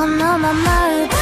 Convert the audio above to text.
このまま歌